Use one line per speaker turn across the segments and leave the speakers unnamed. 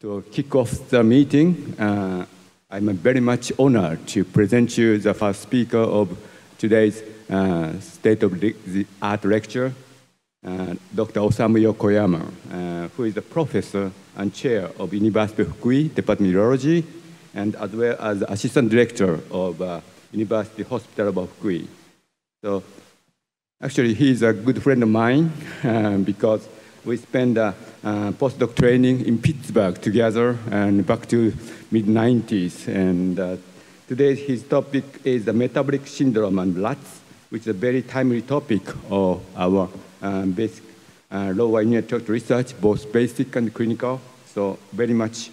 To kick off the meeting, uh, I'm very much honored to present you the first speaker of today's uh, State of the Art lecture, uh, Dr. Osamu Yokoyama, uh, who is a professor and chair of University of Fukui Department of Neurology, and as well as assistant director of uh, University Hospital of Fukui. So actually, he is a good friend of mine uh, because we spent uh, uh, postdoc training in Pittsburgh together and back to mid 90s. And uh, today his topic is the metabolic syndrome and LUTS, which is a very timely topic of our um, basic lower unit tract research, both basic and clinical. So very much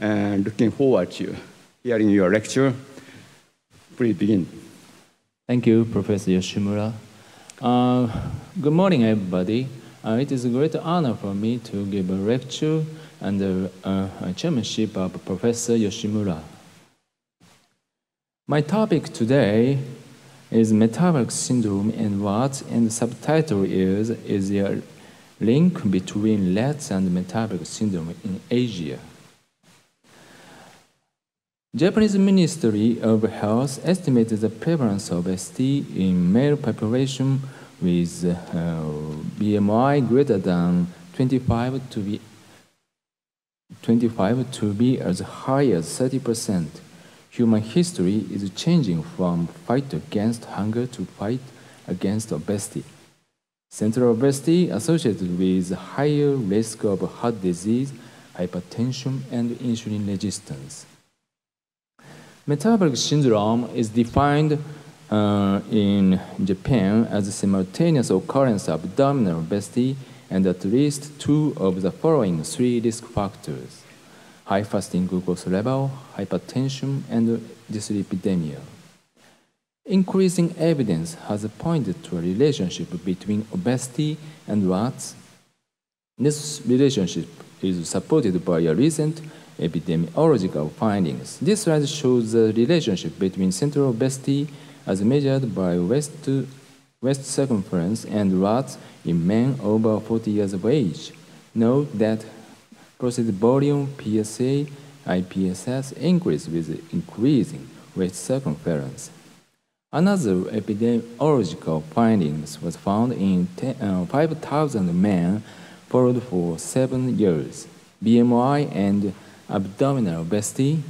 uh, looking forward to hearing your lecture. Please begin.
Thank you, Professor Yoshimura. Uh, good morning, everybody. Uh, it is a great honor for me to give a lecture under uh, a chairmanship of Professor Yoshimura. My topic today is metabolic syndrome and what, and the subtitle is, is the link between LUTS and metabolic syndrome in Asia. Japanese Ministry of Health estimated the prevalence of ST in male population with uh, BMI greater than 25 to be 25 to be as high as 30%. Human history is changing from fight against hunger to fight against obesity. Central obesity associated with higher risk of heart disease, hypertension, and insulin resistance. Metabolic syndrome is defined uh, in Japan as a simultaneous occurrence of abdominal obesity and at least two of the following three risk factors high fasting glucose level, hypertension, and dyslipidemia. Increasing evidence has pointed to a relationship between obesity and LUTS. This relationship is supported by a recent epidemiological findings. This slide shows the relationship between central obesity as measured by West circumference and LUTS in men over 40 years of age. Note that prostate volume, PSA, IPSS increase with increasing waist circumference. Another epidemiological findings was found in uh, 5,000 men followed for seven years. BMI and abdominal obesity,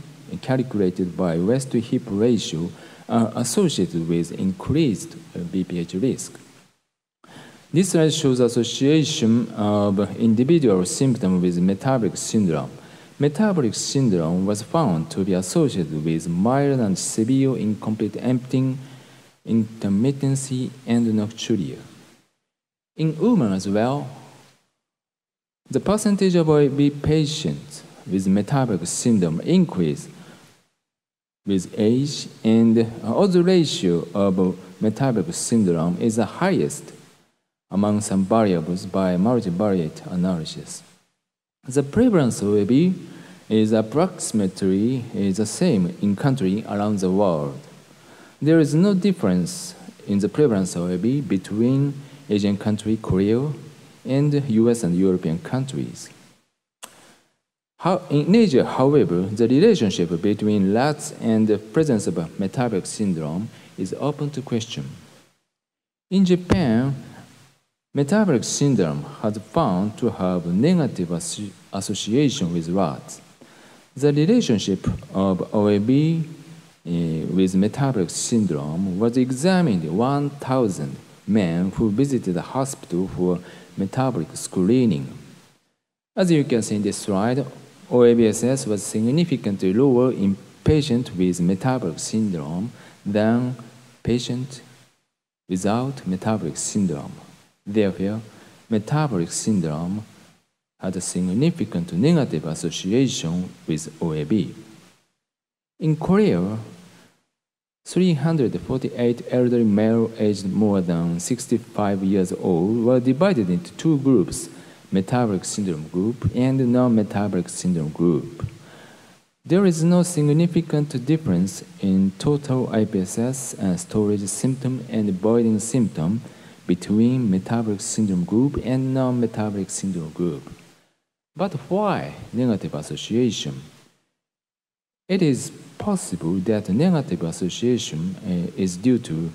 calculated by waist to hip ratio, are associated with increased BPH risk. This slide shows association of individual symptoms with metabolic syndrome. Metabolic syndrome was found to be associated with mild and severe incomplete emptying, intermittency, and nocturia. In women as well, the percentage of OAB patients with metabolic syndrome increased with age, and odds ratio of metabolic syndrome is the highest among some variables by multivariate analysis. The prevalence of OAB is approximately the same in countries around the world. There is no difference in the prevalence of OAB between Asian countries, Korea, and US and European countries. How, in Asia, however, the relationship between LUTS and the presence of metabolic syndrome is open to question. In Japan, metabolic syndrome has found to have negative association with LUTS. The relationship of OAB uh, with metabolic syndrome was examined 1,000 men who visited the hospital for metabolic screening. As you can see in this slide, OABSS was significantly lower in patients with metabolic syndrome than patients without metabolic syndrome. Therefore, metabolic syndrome had a significant negative association with OAB. In Korea, 348 elderly male aged more than 65 years old were divided into two groups metabolic syndrome group and non-metabolic syndrome group. There is no significant difference in total IPSS and storage symptom and voiding symptom between metabolic syndrome group and non-metabolic syndrome group. But why negative association? It is possible that negative association uh, is due to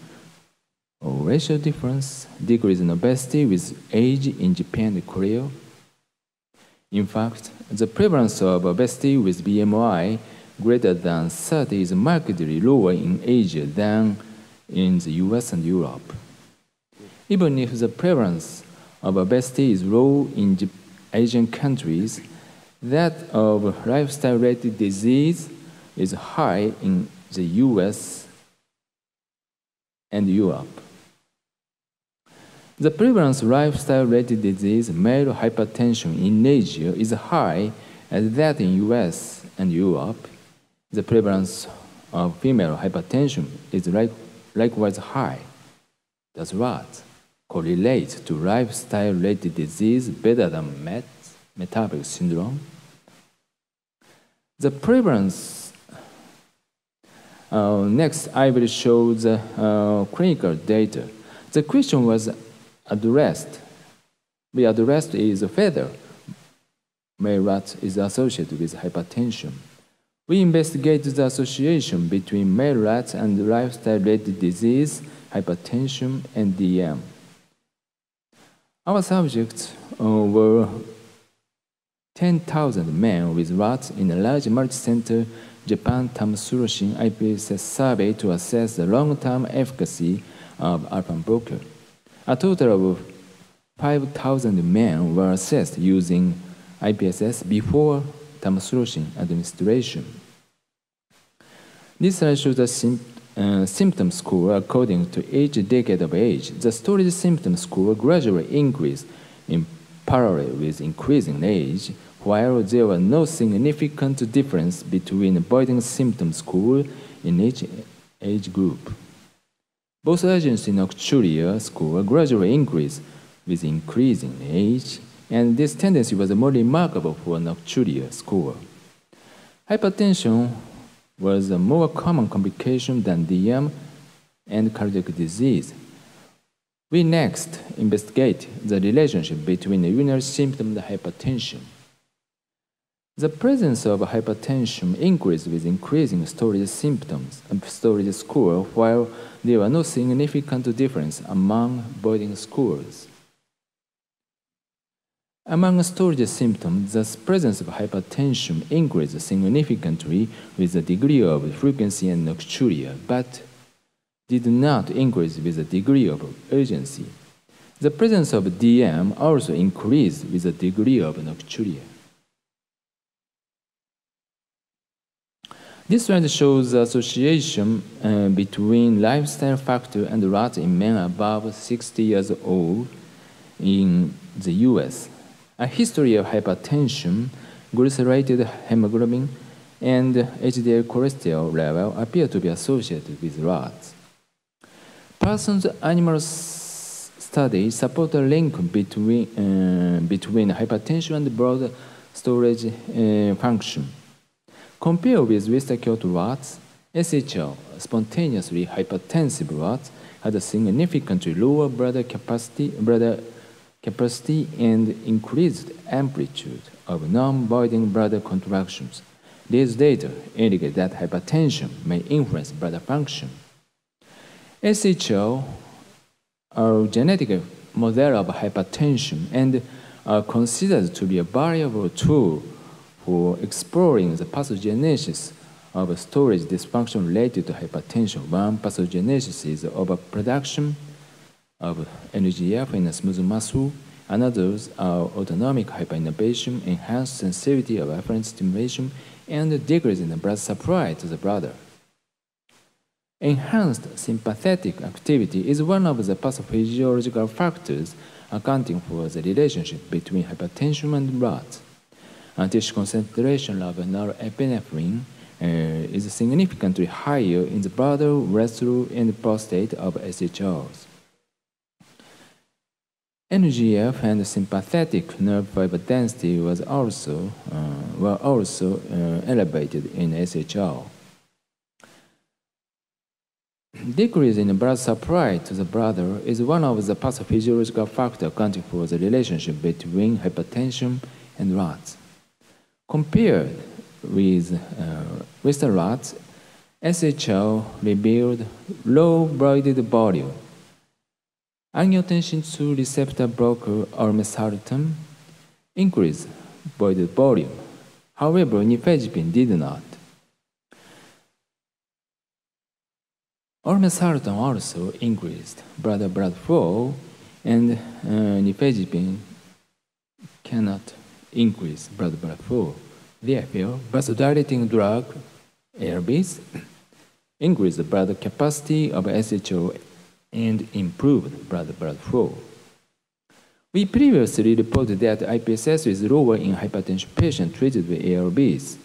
racial difference, decrease in obesity with age in Japan and Korea. In fact, the prevalence of obesity with BMI greater than 30 is markedly lower in Asia than in the US and Europe. Even if the prevalence of obesity is low in Asian countries, that of lifestyle-related disease is high in the US and Europe. The prevalence of lifestyle-related disease, male hypertension in Asia is high as that in US and Europe. The prevalence of female hypertension is like, likewise high. Does what correlate to lifestyle-related disease better than met metabolic syndrome? The prevalence uh, next, I will show the uh, clinical data. The question was addressed. The addressed is whether male LUTS is associated with hypertension. We investigate the association between male LUTS and lifestyle-related disease, hypertension, and DM. Our subjects uh, were 10,000 men with LUTS in a large multi-center Japan Tamsulosin IPSS survey to assess the long-term efficacy of alpha blocker. A total of 5,000 men were assessed using IPSS before tamsulosin administration. This slide shows the sim uh, symptom score according to each decade of age. The storage symptom score gradually increased in parallel with increasing age, while there was no significant difference between avoiding symptom score in each age group. Both agency nocturia score gradually increased with increasing age, and this tendency was more remarkable for nocturia score. Hypertension was a more common complication than DM and cardiac disease. We next investigate the relationship between urinary symptom and hypertension. The presence of hypertension increased with increasing storage symptoms and storage score, while there were no significant difference among boarding schools. Among storage symptoms, the presence of hypertension increased significantly with the degree of frequency and nocturia, but did not increase with the degree of urgency. The presence of DM also increased with the degree of nocturia. This slide shows the association uh, between lifestyle factor and LUTS in men above 60 years old in the US. A history of hypertension, glycerated hemoglobin, and HDL cholesterol level appear to be associated with LUTS. Persons animal studies support a link between, uh, between hypertension and blood storage uh, function. Compared with Wistar-Kyoto rats, SHR, spontaneously hypertensive rats, had a significantly lower bladder capacity, bladder capacity and increased amplitude of non-voiding bladder contractions. These data indicate that hypertension may influence bladder function. SHR are genetic model of hypertension and are considered to be a valuable tool for exploring the pathogenesis of storage dysfunction related to hypertension. One pathogenesis is overproduction of NGF in a smooth muscle. Another are autonomic hyperinnervation, enhanced sensitivity of afferent stimulation, and decrease in the blood supply to the bladder. Enhanced sympathetic activity is one of the pathophysiological factors accounting for the relationship between hypertension and blood tissue concentration of norepinephrine uh, is significantly higher in the bladder, rectal, and prostate of SHRs. NGF and sympathetic nerve fiber density was also, uh, were also uh, elevated in SHR. Decrease in blood supply to the bladder is one of the pathophysiological factors accounting for the relationship between hypertension and LUTS. Compared with uh, Wistar rats, SHR revealed low blooded volume. Angiotensin II receptor blocker olmesartan increased blooded volume. However, nifedipine did not. Olmesartan also increased blood blood flow, and uh, nifedipine cannot increase blood flow. Therefore, vasodilating drug ARBs increase the blood capacity of SHO and improve blood blood flow. We previously reported that IPSS is lower in hypertension patients treated with ARBs.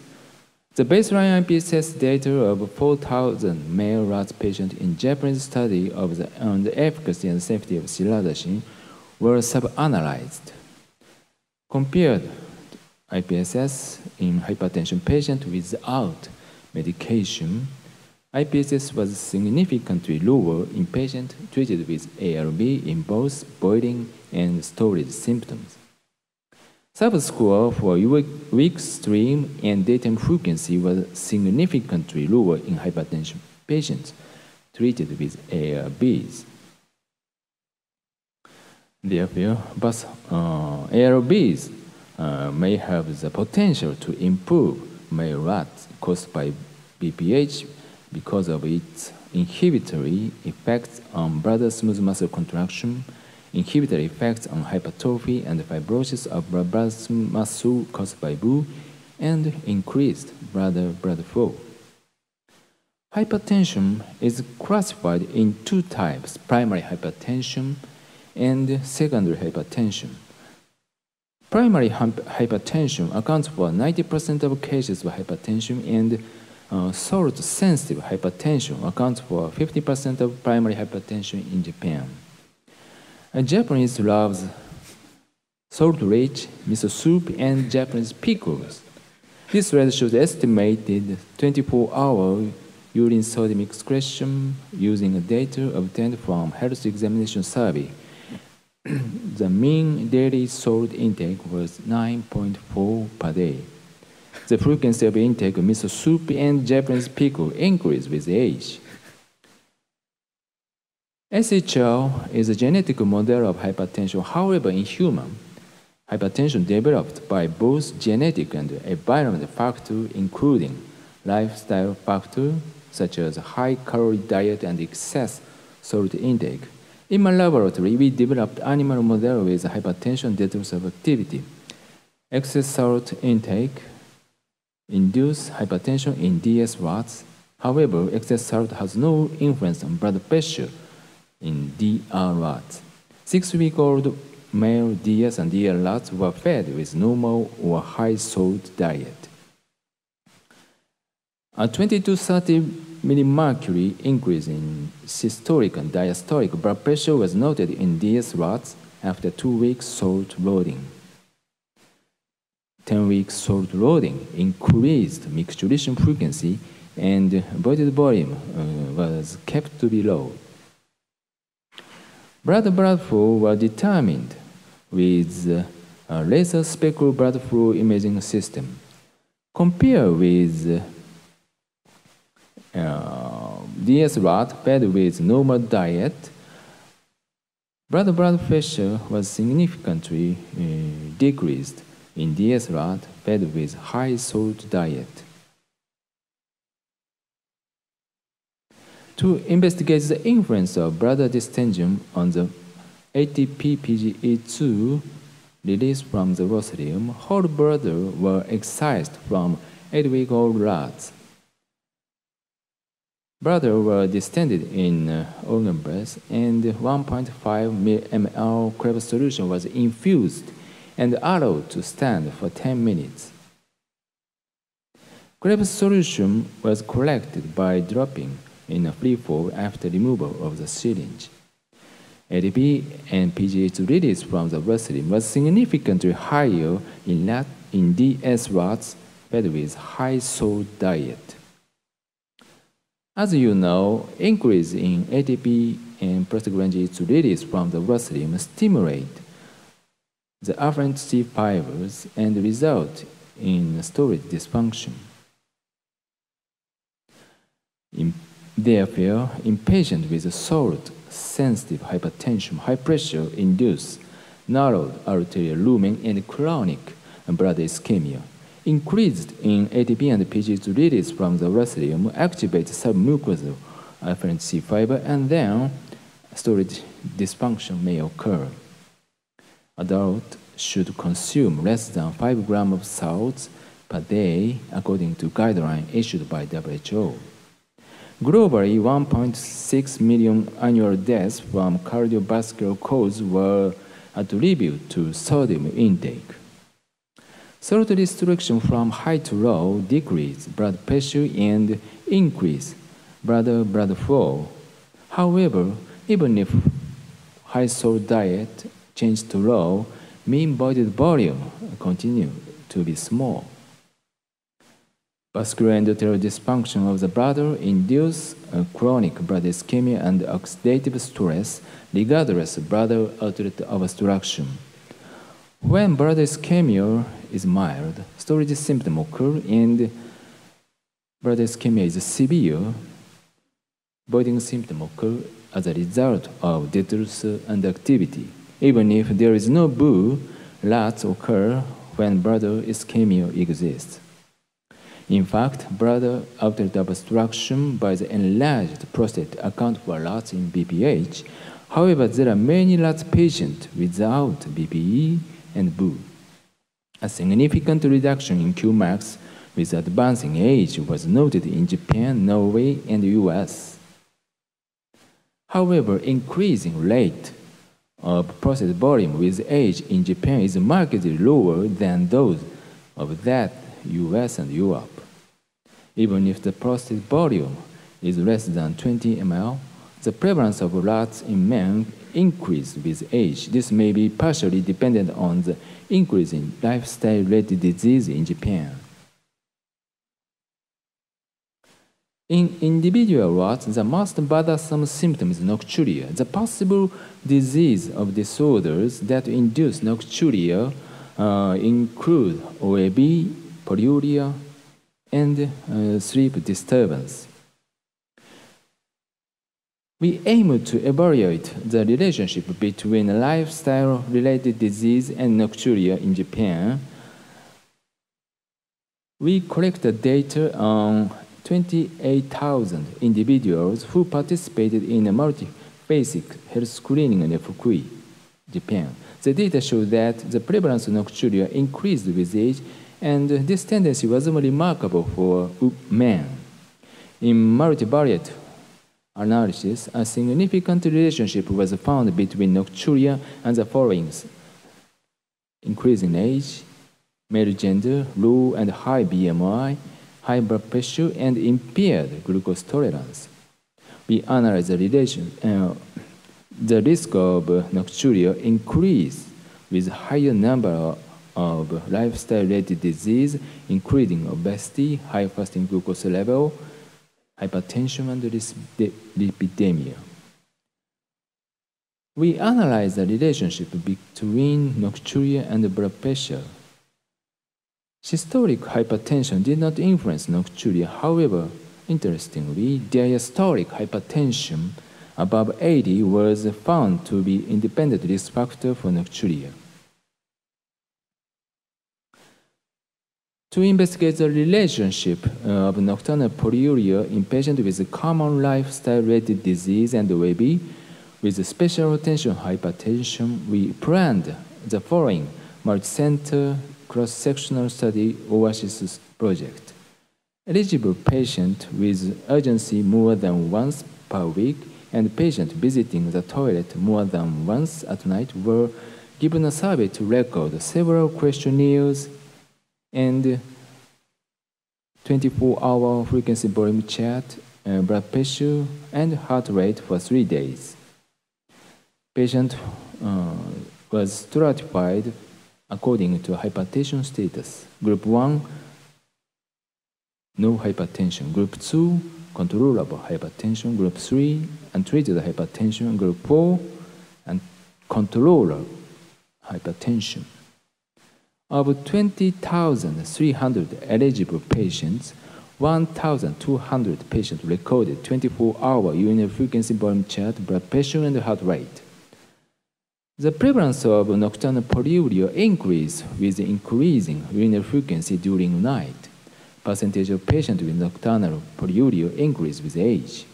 The baseline IPSS data of 4,000 male LUTS patients in Japanese study of the, on the efficacy and safety of silodosin were sub-analyzed. Compared IPSS in hypertension patients without medication, IPSS was significantly lower in patients treated with ARB in both boiling and storage symptoms. Subscore for weak stream and daytime frequency was significantly lower in hypertension patients treated with ARBs. Therefore, both uh, ARBs uh, may have the potential to improve male LUTS caused by BPH because of its inhibitory effects on blood smooth muscle contraction inhibitory effects on hypertrophy and fibrosis of blood muscle caused by BOO, and increased blood blood flow. Hypertension is classified in two types, primary hypertension and secondary hypertension. Primary hypertension accounts for 90% of cases of hypertension and uh, salt-sensitive hypertension accounts for 50% of primary hypertension in Japan. Japanese loves salt-rich miso soup and Japanese pickles. This shows estimated 24-hour urine sodium excretion using data obtained from health examination survey. the mean daily salt intake was 9.4 per day. The frequency of intake of miso soup and Japanese pickle increased with age. SHR is a genetic model of hypertension. However, in human, hypertension developed by both genetic and environmental factors, including lifestyle factors such as high-calorie diet and excess salt intake. In my laboratory, we developed animal model with hypertension of activity. Excess salt intake induced hypertension in DS rats. However, excess salt has no influence on blood pressure in DR rats. Six-week-old male DS and DR rats were fed with normal or high salt diet. A 20 to 30 millimercury increase in systolic and diastolic blood pressure was noted in DS rats after two weeks salt loading. 10 weeks salt loading increased micturition frequency and body volume uh, was kept to be low. Blood blood flow was determined with a laser speckle blood flow imaging system. Compared with uh, DS fed with normal diet, blood blood pressure was significantly uh, decreased in DS rat fed with high salt diet. to investigate the influence of blood distension on the ATP-PGE2 released from the Rosalium, whole blood were excised from 8-week-old rats. Blood were distended in uh, organ breath, and 1.5 ml Krebs solution was infused and allowed to stand for 10 minutes. Krebs solution was collected by dropping in a free fall after removal of the syringe. ATP and PGH release from the bloodstream was significantly higher in, in DS rats fed with high salt diet. As you know, increase in ATP and prostaglandins release from the bloodstream stimulate the afferent C fibers and result in storage dysfunction. In, therefore, in patients with salt-sensitive hypertension, high pressure induce narrowed arterial lumen and chronic bladder ischemia. Increased in ATP and PG's release from the urothelium activate submucosal afferent C fiber and then storage dysfunction may occur. Adult should consume less than 5 grams of salts per day according to guideline issued by WHO. Globally, 1.6 million annual deaths from cardiovascular causes were attributed to sodium intake. Salt restriction from high to low decrease blood pressure and increase blood blood flow. However, even if high salt diet change to low, mean body volume continue to be small. Vascular endothelial dysfunction of the bladder induce chronic blood ischemia and oxidative stress regardless of bladder outlet obstruction. When bladder ischemia is mild, storage symptoms occur and bladder ischemia is severe, voiding symptoms occur as a result of detrusor overactivity. Even if there is no boo, LUTS occur when bladder ischemia exists. In fact, bladder outlet obstruction by the enlarged prostate account for LUTS in BPH. However, there are many LUTS patients without BPE and BOO. A significant reduction in Qmax with advancing age was noted in Japan, Norway, and the US. However, increasing rate of prostate volume with age in Japan is markedly lower than those of that US and Europe. Even if the prostate volume is less than 20 ml, the prevalence of LUTS in men increases with age. This may be partially dependent on the increase in lifestyle-related disease in Japan. In individual LUTS, the most bothersome symptom is nocturia. The possible disease of disorders that induce nocturia uh, include OAB, polyuria, and uh, sleep disturbance. We aim to evaluate the relationship between lifestyle-related disease and nocturia in Japan. We collected data on 28,000 individuals who participated in a multi-basic health screening in Fukui, Japan. The data show that the prevalence of nocturia increased with age, and this tendency was remarkable for men. In multivariate analysis, a significant relationship was found between nocturia and the following increasing age, male gender, low and high BMI, high blood pressure, and impaired glucose tolerance. We analyze the relation, uh, the risk of nocturia increase with higher number of lifestyle-related disease, including obesity, high fasting glucose level, hypertension, and lipidemia. We analyze the relationship between nocturia and blood pressure. Systolic hypertension did not influence nocturia. However, interestingly, diastolic hypertension above 80 was found to be independent risk factor for nocturia. To investigate the relationship uh, of nocturnal polyuria in patients with common lifestyle-related disease and OAB with special attention hypertension, we planned the following multi-center cross-sectional study OASIS project. Eligible patients with urgency more than once per week and patients visiting the toilet more than once at night were given a survey to record several questionnaires and 24-hour frequency volume chart, uh, blood pressure, and heart rate for three days. Patient uh, was stratified according to hypertension status. Group 1, no hypertension. Group 2, controllable hypertension. Group 3, untreated hypertension. Group 4, and controller hypertension. Of 20,300 eligible patients, 1,200 patients recorded 24-hour urinary frequency volume chart, blood pressure, and heart rate. The prevalence of nocturnal polyuria increased with increasing urinary frequency during night. Percentage of patients with nocturnal polyuria increased with age.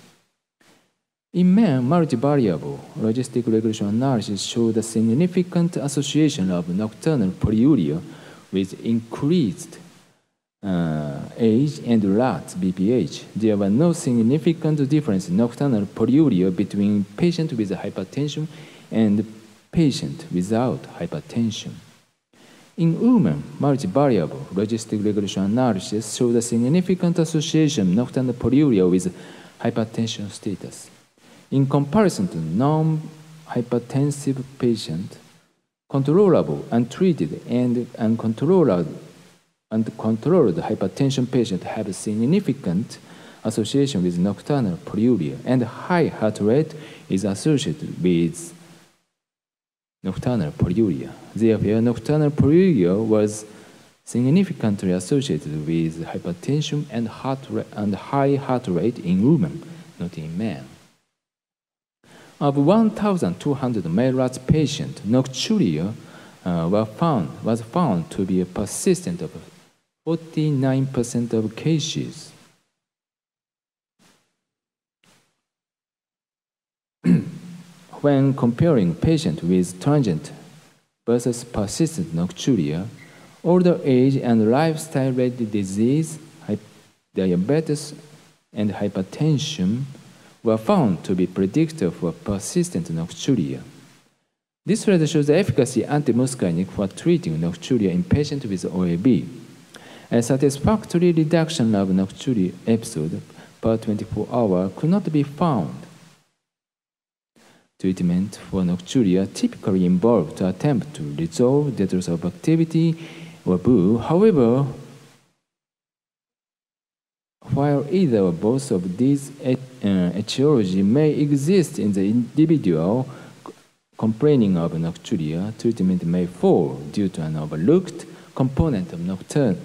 In men, multivariable logistic regression analysis showed a significant association of nocturnal polyuria with increased uh, age and RAT BPH. There were no significant difference in nocturnal polyuria between patients with hypertension and patient without hypertension. In women, multivariable logistic regression analysis showed a significant association of nocturnal polyuria with hypertension status. In comparison to non-hypertensive patients, controllable, untreated, and uncontrolled, hypertension patients have significant association with nocturnal polyuria, and high heart rate is associated with nocturnal polyuria. Therefore, nocturnal polyuria was significantly associated with hypertension and, heart and high heart rate in women, not in men. Of 1,200 male LUTS patients, nocturia uh, were found, was found to be a persistent of 49% of cases. when comparing patients with transient versus persistent nocturia, older age and lifestyle-related disease, diabetes, and hypertension were found to be predictive for persistent nocturia. This slide shows the efficacy of antimuscarinic for treating nocturia in patients with OAB. A satisfactory reduction of nocturia episode per 24 hour could not be found. Treatment for nocturia typically involved to attempt to resolve detrusor overactivity or BOO. However, while either or both of these uh, etiology may exist in the individual complaining of nocturia, treatment may fall due to an overlooked component of nocturne,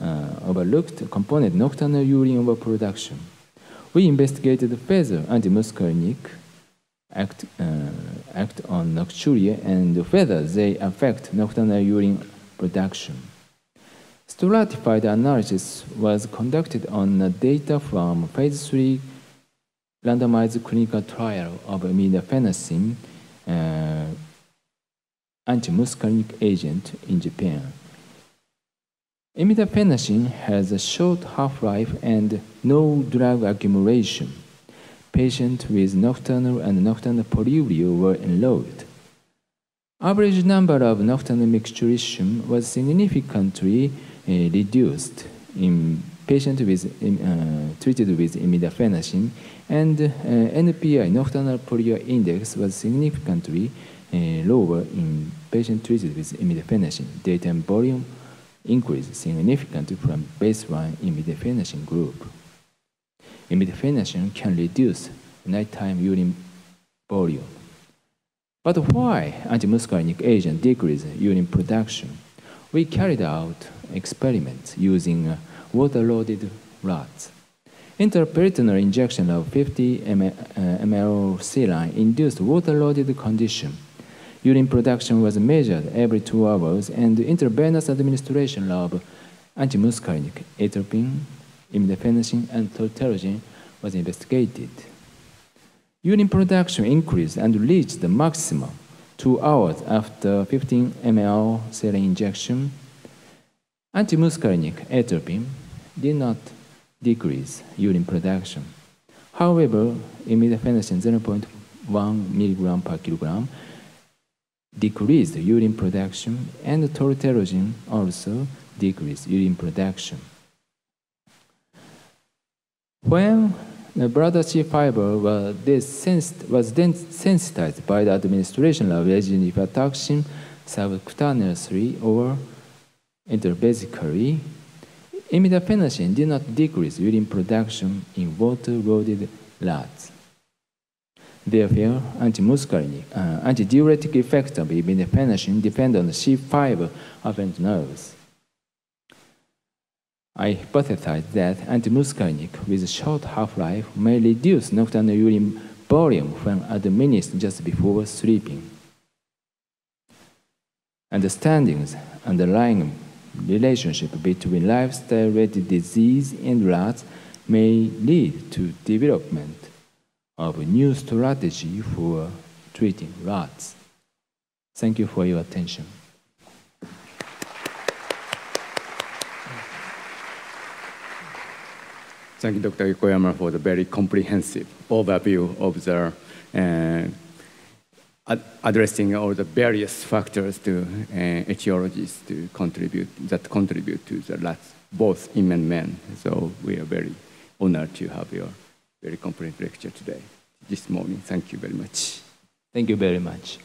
uh, overlooked component nocturnal urine overproduction. We investigated whether antimuscarinic act, uh, act on nocturia and whether they affect nocturnal urine production. Stratified analysis was conducted on data from phase 3 randomized clinical trial of imidafenacin, uh, antimuscarinic agent in Japan. Imidafenacin has a short half-life and no drug accumulation. Patients with nocturnal and nocturnal polyuria were enrolled. Average number of nocturnal micturition was significantly uh, reduced in patients with, uh, treated with imidafenacin, and uh, NPI, nocturnal polyuria index, was significantly uh, lower in patients treated with imidafenacin. Daytime volume increased significantly from baseline imidafenacin group. Imidafenacin can reduce nighttime urine volume. But why antimuscarinic agent decrease urine production? We carried out experiments using water-loaded rats. Intraperitoneal injection of 50 ml uh, saline induced water-loaded condition. Urine production was measured every two hours, and intravenous administration of antimuscarinic, atropine, imidafenacin, and tolterodine was investigated. Urine production increased and reached the maximum two hours after 15 ml saline injection. Antimuscarinic atropine did not decrease urine production. However, imidafenacin 0.1 milligram per kilogram decreased urine production, and tolterodine also decreased urine production. When the blood C fiber was, was then sensitized by the administration of levodopa subcutaneously or intravesically, imidafenacin did not decrease urine production in water-loaded rats. Therefore, anti-muscarinic, uh, antidiuretic effect of imidafenacin depend on the C5 afferent nerves. I hypothesize that antimuscarinic with short half-life may reduce nocturnal urine volume when administered just before sleeping. Understanding the underlying relationship between lifestyle-related disease and LUTS may lead to development of a new strategy for treating LUTS. Thank you for your attention.
Thank you, Dr. Yokoyama, for the very comprehensive overview of the uh, ad- addressing all the various factors to uh, etiologies to contribute that contribute to the LUTS, both in and men. So we are very honored to have your very comprehensive lecture today, this morning. Thank you very much.
Thank you very much.